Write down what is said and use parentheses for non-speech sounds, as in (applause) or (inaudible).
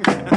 Yeah. (laughs)